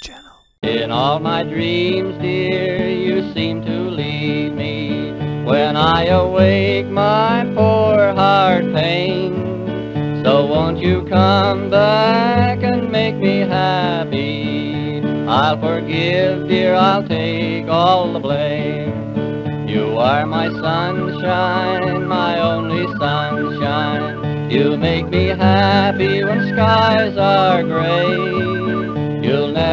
channel. In all my dreams, dear, you seem to leave me. When I awake, my poor heart pains. So won't you come back and make me happy? I'll forgive, dear, I'll take all the blame. You are my sunshine, my only sunshine. You make me happy when skies are gray.